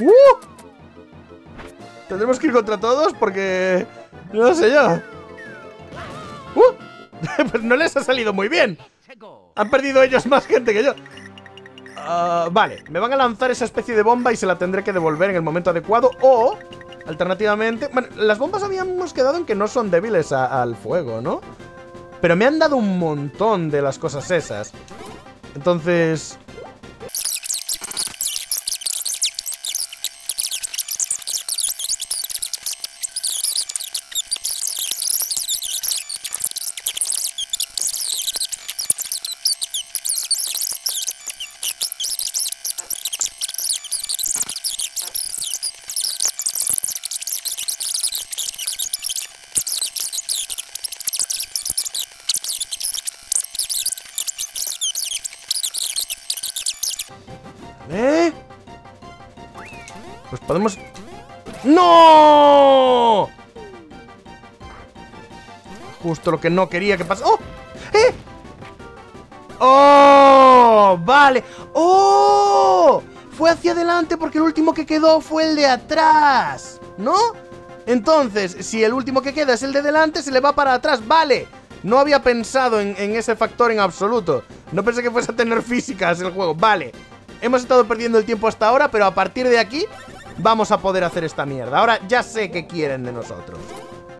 ¡Uh! Tendremos que ir contra todos porque... No sé yo. ¡Uh! pues no les ha salido muy bien. Han perdido ellos más gente que yo. Ah, vale, me van a lanzar esa especie de bomba y se la tendré que devolver en el momento adecuado. O, alternativamente... Bueno, las bombas habíamos quedado en que no son débiles al fuego, ¿no? Pero me han dado un montón de las cosas esas. Entonces... ¿Eh? Pues podemos... ¡No! Justo lo que no quería que pase... ¡Oh! ¡Eh! ¡Oh! Vale. ¡Oh! Fue hacia adelante porque el último que quedó fue el de atrás. ¿No? Entonces, si el último que queda es el de delante, se le va para atrás. ¡Vale! No había pensado en, en ese factor en absoluto. No pensé que fuese a tener físicas el juego. Vale. Hemos estado perdiendo el tiempo hasta ahora, pero a partir de aquí vamos a poder hacer esta mierda. Ahora ya sé qué quieren de nosotros.